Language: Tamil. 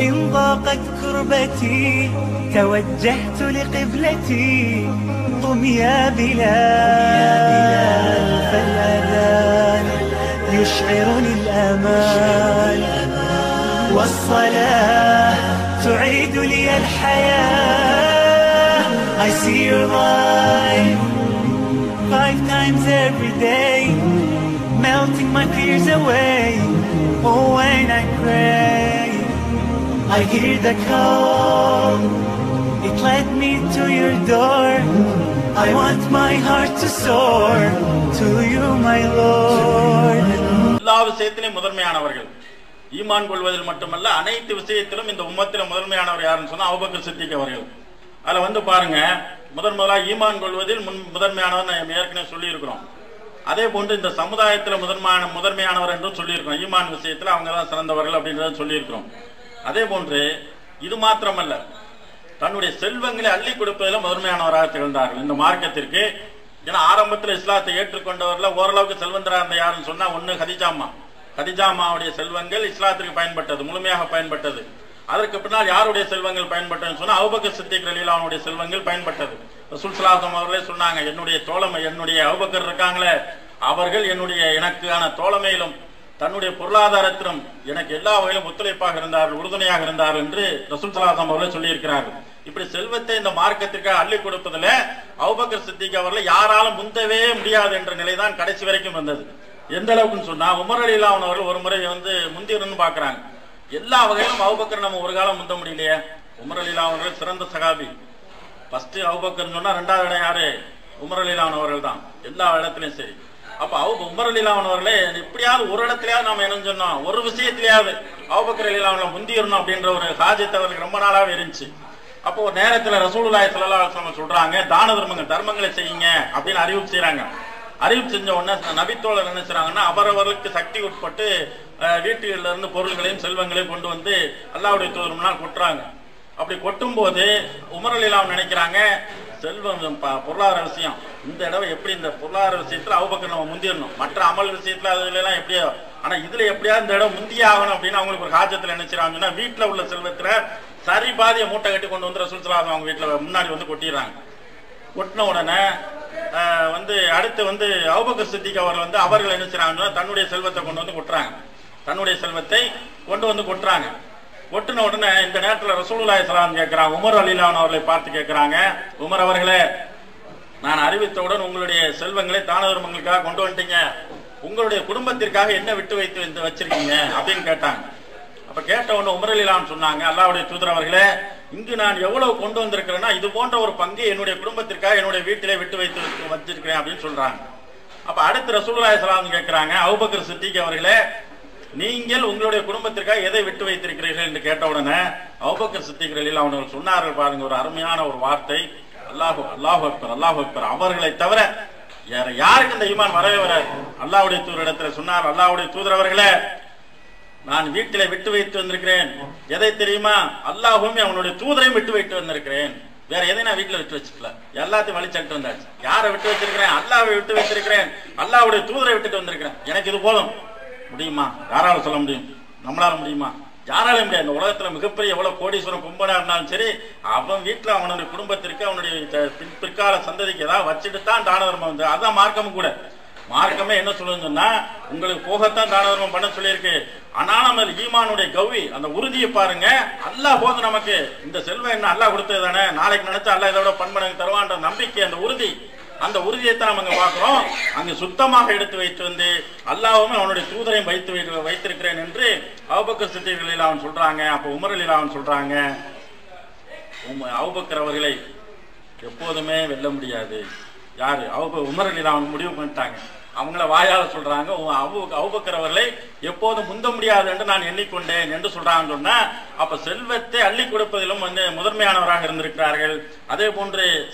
إن ضاقت كربتي توجهت لقبلتي قم يا بلال فالأذان يشعرني الأمان. والصلاة تعيد لي الحياة. I see your light five times every day melting my fears away. Oh when I pray I hear the call. It led me to your door. I want my heart to soar. To you my Lord. எல்லா விஷயத்திலும் முதன்மையானவர்கள். ஈமான் கொள்வதில் மட்டுமல்ல அனைத்து விஷயத்திலும் இந்த உம்மத்தில் முதன்மையானவர் யாருன்னு சொன்னா அபுபக்கர் சித்திக் அவர்கள். அதுல வந்து பாருங்க முதன் முதலா ஈமான் கொள்வதில் முன் முதன்மையானவர் ஏற்கனவே சொல்லி இருக்கிறோம் அதே போன்று இந்த சமுதாயத்தில் முதன்மையான முதன்மையானவர் என்றும் சொல்லியிருக்கிறோம். ஈமான் விஷயத்தில் அவங்க தான் சிறந்தவர்கள் அப்படின்றத சொல்லியிருக்கிறோம். அதே போன்று இது மாத்திரமல்ல. தன்னுடைய செல்வங்களை அள்ளி கொடுப்பதில் முதன்மையானவராக திகழ்ந்தார்கள். இந்த மார்க்கத்திற்கு ஏன்னா ஆரம்பத்தில் இஸ்லாத்தை ஏற்றுக்கொண்டவர்ல ஓரளவுக்கு செல்வந்தராக இருந்த யாருன்னு சொன்னா ஒண்ணு ஹதிஜாமா. ஹதிஜாமாவுடைய செல்வங்கள் இஸ்லாத்திற்கு பயன்பட்டது முழுமையாக பயன்பட்டது. அதற்கு பின்னால் யாருடைய செல்வங்கள் பயன்பட்டதுன்னு சொன்னா அவுபக்க சித்திக் ரலீலாவுடைய செல்வங்கள் பயன்பட்டது. ரசூல் சலாசம் அவர்களே சொன்னாங்க என்னுடைய தோழமை என்னுடைய அவுபக்கர் இருக்காங்களே அவர்கள் என்னுடைய எனக்கான தோழமையிலும் தன்னுடைய பொருளாதாரத்திலும் எனக்கு எல்லா வகையிலும் ஒத்துழைப்பாக இருந்தார்கள் உறுதுணையாக இருந்தார்கள் என்று ரசூல் சலாசம் அவர்களே சொல்லியிருக்கிறார்கள். இப்படி செல்வத்தை இந்த மார்க்கத்திற்காக அள்ளி கொடுப்பதில் அவுபக்கர் சித்திக் அவர்கள் யாராலும் முந்தவே முடியாது என்ற நிலைதான் கடைசி வரைக்கும் வந்தது எந்த அளவுக்குன்னு சொன்னா உமர் அலி அவர்கள் ஒரு முறை வந்து முந்திரன்னு பாக்குறாங்க எல்லா வகையிலும் அவுபக்கர் நம்ம ஒரு காலம் முந்த முடியலையே. உமர் அலி அவர்கள் சிறந்த சகாபி. ஃபர்ஸ்ட் அவுபக்கர் சொன்னா ரெண்டாவது இடம் யாரு? உமர் அலிலான் அவர்கள் தான். எல்லா இடத்துலயும் சரி. அப்ப அவங்க உமர் அலிலான் அவர்களே எப்படியாவது ஒரு இடத்துலயாவது நாம என்ன சொன்னோம் ஒரு விஷயத்திலயாவது அவுபக்கர் அலிலான் முந்திரணும் அப்படின்ற ஒரு ஹாஜத் அவருக்கு ரொம்ப நாளாவே இருந்துச்சு. அப்போ ஒரு நேரத்துல ரசூலுல்லாஹி ஸல்லல்லாஹு சொல்றாங்க தான தர்மங்கள் தர்மங்களை செய்யுங்க அப்படின்னு அறிவிப்பு செய்யறாங்க அறிவிப்பு செஞ்ச உடனே நபித்தோழர் என்ன செய்றாங்கன்னா அவரவர்களுக்கு சக்தி உட்பட்டு வீட்டுகளில் இருந்து பொருள்களையும் செல்வங்களையும் கொண்டு வந்து அல்லாவுடைய தூதர் முன்னால் கொட்டுறாங்க. அப்படி கொட்டும் போது உமரலிலாம் நினைக்கிறாங்க செல்வம் பொருளாதார விஷயம். இந்த இடம் எப்படி இந்த பொருளாதார விஷயத்துல அவபக்கம் நம்ம முந்திடணும் மற்ற அமல் விஷயத்துல அதுலாம் எப்படியோ? ஆனா இதுல எப்படியாவது இந்த இடம் முந்தியே ஆகணும் அப்படின்னு அவங்களுக்கு ஒரு காஜத்துல நினைச்சிராங்கன்னா வீட்டுல உள்ள செல்வத்துல சரி பாதிய மூட்டை கட்டி கொண்டு வந்து ரசூல் அவங்க வீட்டுல முன்னாடி வந்து கொட்டிடுறாங்க. கொட்டின உடனே வந்து அடுத்து வந்து அவுபக்கர் சித்திக் அவர் வந்து அவர்கள் என்ன செய்றாங்கன்னா தன்னுடைய செல்வத்தை கொண்டு வந்து கொட்டுறாங்க. தன்னுடைய செல்வத்தை கொண்டு வந்து கொட்டுறாங்க. கொட்டின உடனே இந்த நேரத்துல ரசூலுல்லாய் சலாம் கேட்கிறாங்க உமர் அலிலான் அவர்களை பார்த்து கேட்கிறாங்க. உமர் அவர்களே நான் அறிவித்தவுடன் உங்களுடைய செல்வங்களை தான தர்மங்களுக்காக கொண்டு வந்துட்டீங்க. உங்களுடைய குடும்பத்திற்காக என்ன விட்டு வைத்து வந்து வச்சிருக்கீங்க அப்படின்னு கேட்டாங்க. அப்ப கேட்ட உடனே உமர் சொன்னாங்க அல்லாவுடைய தூதர் அவர்களே இங்கு நான் எவ்வளவு கொண்டு வந்திருக்கிறேன்னா இது போன்ற ஒரு பங்கு என்னுடைய குடும்பத்திற்காக என்னுடைய வீட்டிலே விட்டு வைத்து வச்சிருக்கிறேன் அப்படின்னு சொல்றாங்க. அப்ப அடுத்து ரசூல்லாய் சலாம் கேட்கிறாங்க அவுபக்கர் சித்திக் அவர்களே நீங்கள் உங்களுடைய குடும்பத்திற்காக எதை விட்டு வைத்திருக்கிறீர்கள்? என்று கேட்ட உடனே அவுபக்கர் சித்திக் அவர்கள் சொன்னார்கள் பாருங்க ஒரு அருமையான ஒரு வார்த்தை. அல்லாஹு அல்லாஹு அக்பர் அல்லாஹு அக்பர். அவர்களை தவிர வேற யாருக்கு இந்த ஈமான் வரவே வராது? தூதர் இடத்துல சொன்னார் அல்லாவுடைய தூதர் அவர்களே நான் வீட்டில விட்டு வைத்து வந்திருக்கிறேன். எதை தெரியுமா? அல்லாஹுமே அவனுடைய தூதரையும் விட்டு வைத்து வந்திருக்கிறேன். வேற எதை நான் வீட்டுல விட்டு வச்சுக்கல? எல்லாத்தையும் வழிச்சட்டு வந்தாச்சு. யாரை விட்டு வச்சிருக்கிறேன்? அல்லாவை விட்டு வச்சிருக்கிறேன் அல்லாவுடைய தூதரை விட்டுட்டு வந்திருக்கிறேன். எனக்கு இது போதும். முடியுமா? யாரால சொல்ல முடியும்? நம்மளால முடியுமா? யாரால முடியாது. இந்த உலகத்துல மிகப்பெரிய எவ்வளவு கோடீஸ்வரன் கும்பனா இருந்தாலும் சரி அவன் வீட்டுல அவனுடைய குடும்பத்திற்கு அவனுடைய பின்- பிற்கால சந்ததிக்கு ஏதாவது வச்சுட்டு தான் தான தர்மம் வந்து அதான் மார்க்கமும் கூட. மார்க்கமே என்ன சொல்லுன்னு சொன்னா உங்களுக்கு போகத்தான் தான தர்மம் பண்ண சொல்லியிருக்கு. ஆனா நம்ம ஈமானுடைய கௌவி அந்த உறுதியை பாருங்க அல்லா போது நமக்கு இந்த செல்வம் என்ன அல்லா கொடுத்தது தானே நாளைக்கு நினைச்சா அல்லா இதோட பண்பனுக்கு தருவான்ற நம்பிக்கை அந்த உறுதி. அந்த உறுதியை தான் நம்ம அங்க பார்க்குறோம். அங்கு சுத்தமாக எடுத்து வைத்து வந்து அல்லாஹ்வுமே அவனுடைய தூதரையும் வைத்து வைத்திருக்கிறேன் என்று அவுபக்கர் சித்திகளில் அவன் சொல்றாங்க. அப்ப உமரலில் அவன் சொல்றாங்க. அவுபக்கர் அவர்களை எப்போதுமே வெல்ல முடியாது. யாரு? அவுப உமரலில் அவன் முடிவு பண்ணிட்டாங்க. அவங்கள வாயால் சொல்றாங்க. உ- அவர்களை எப்போதும் முந்த முடியாது என்று நான் எண்ணிக்கொண்டேன் என்று சொல்றாங்கன்னு சொன்னா அப்ப செல்வத்தை அள்ளி கொடுப்பதிலும் வந்து முதன்மையானவராக இருந்திருக்கிறார்கள். அதே போன்று